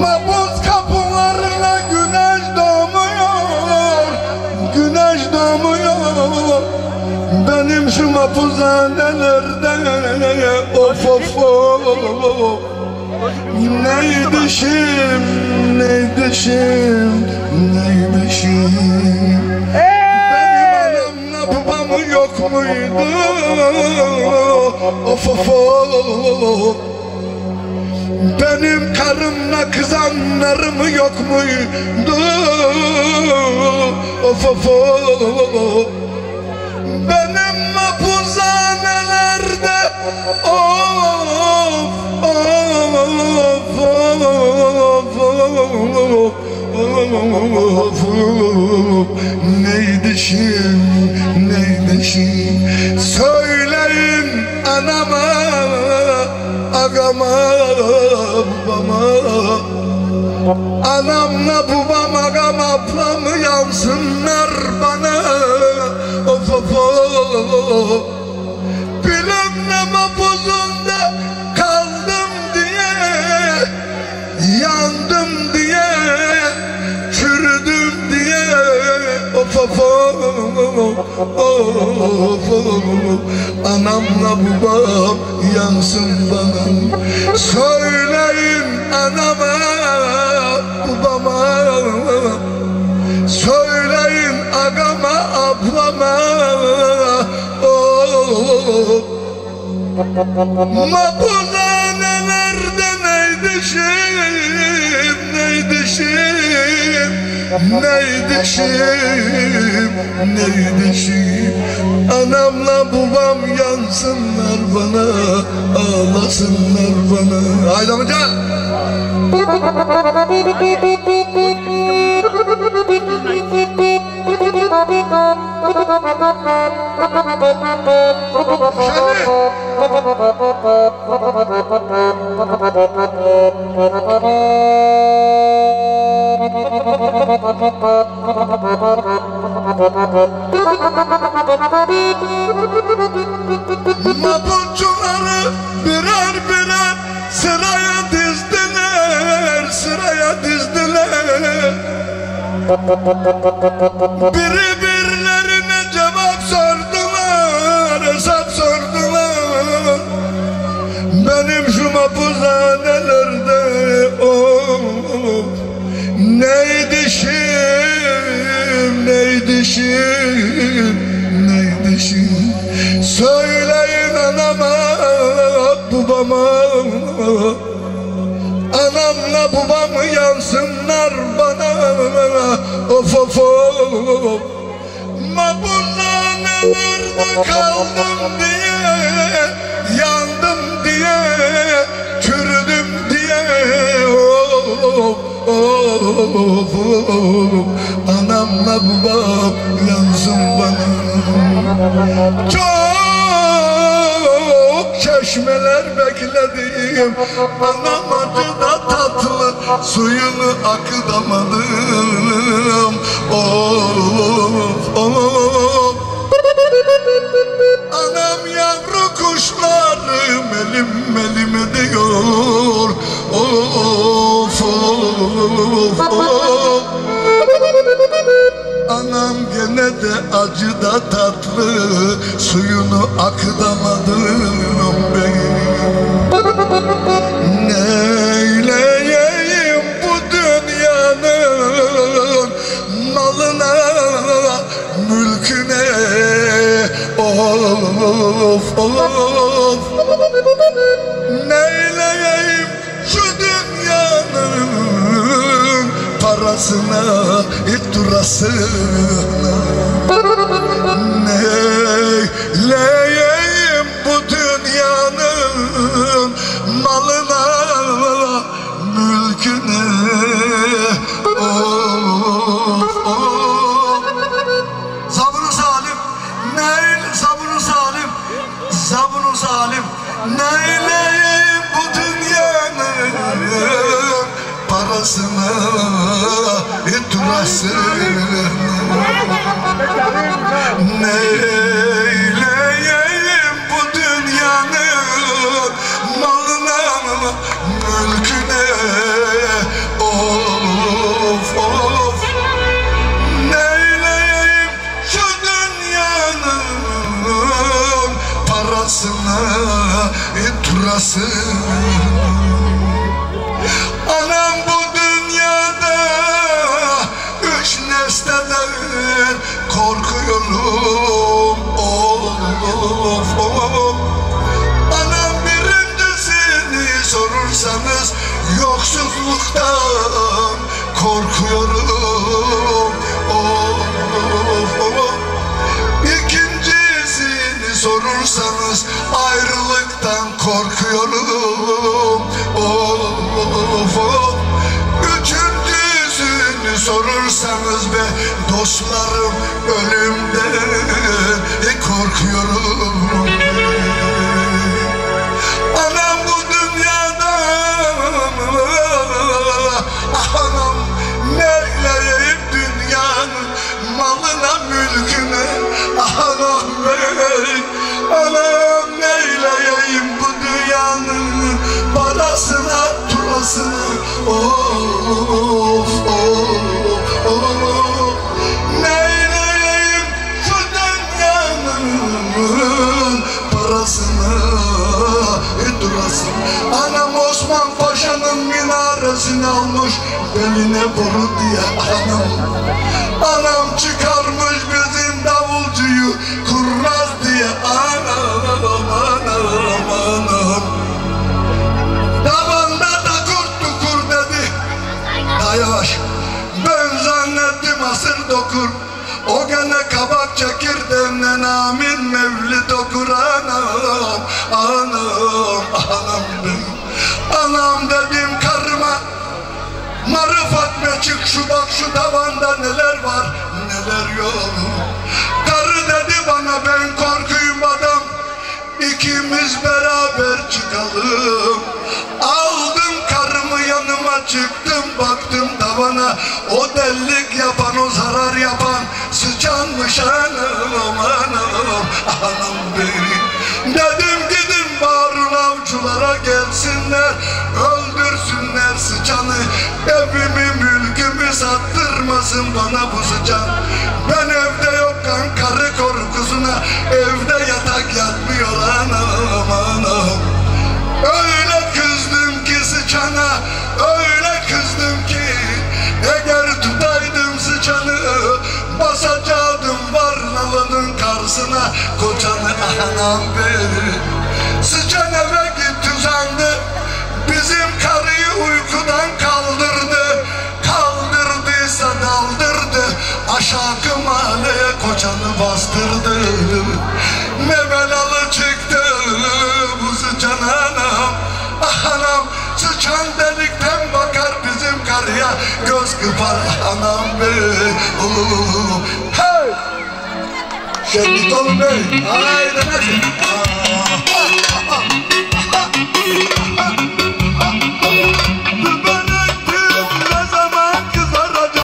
Mabuz kapılarına güneş doğmuyor Güneş doğmuyor. Benim şu mapuzhanelerde Of of of. Neydi şim, neydi şim, neydi şim Benim anamla babam yok muydu? Of of of benim karımla kızanlarım yok muydu? Of of of. Benim mapuzhanelerde Of of of of. Neydi şim, neydi şim Söyleyin anama babama Anamla babam agam ablam yansınlar bana. Of of of Anamla babam yansın bana. Söyleyin anama babama. Söyleyin agama ablama. Oh. Şim, neydi şim, neydi şim Anamla babam yansınlar bana, ağlasınlar bana Haydi amca! Şöyle! Biri birilerine cevap sordular, hesap sordular. Benim şu mapuzhanelerde oh, neydi şim, neydi şim, neydi şim. Söyleyin anama, babama Anamla babam yansınlar bana. Of of of. Mabuzhanelerde kaldım diye Yandım diye Çürüdüm diye. Of of of. Anamla babam yansın bana. Çok çeşmeler bekledim. Anam acıda tatlı Suyunu akıdamadım Of of. Anam yavru kuşlarım elim elim ediyor. Of of of Anam gene de acı da tatlı Suyunu akıdamadım ben Neyleyeyim bu dünyanın Malına, mülküne? Of of. Neyleyeyim dünyanın Parasına, itturasına Neyleyeyim Rasını it Ne eyleyeyim bu dünyanın Malına mülküne? Of of. Ne eyleyeyim şu dünyanın Parasını it rasını Sorursanız ayrılıktan korkuyorum. Of of. Üçüncüsünü sorursanız be dostlarım ölümden korkuyorum beline boru diye anam. Anam çıkarmış asır dokur O gene kabak çekirdeğimden amin mevlid okur anam Anam, anam benim. Anam dedim karıma mı çık şu bak şu tavanda neler var neler yok. Karı dedi bana ben korkuyum adam İkimiz beraber çıkalım. Aldım karımı yanıma çıktım baktım tavana O dellik yapan o zarar yapan sıçanmış anam anam anam beni Dedim gidin bağırın avcılara gelsinler Öldürsünler sıçanı. Evimi mülkümü sattırmasın bana bu sıçan. Ben evde yokken karı korkusuna Evde yatak yatmıyor anam anam Öyle kızdım ki sıçana Öyle Kocanı anam beni Sıçan eve gitti uzandı Bizim karıyı uykudan kaldırdı. Kaldırdıysa daldırdı. Aşağı mahalleye kocanı bastırdı. Mevelalı çıktı bu sıçan anam. Ah anam sıçan delikten bakar bizim karıya. Göz kıpar anam be Shall be told All right, the magic.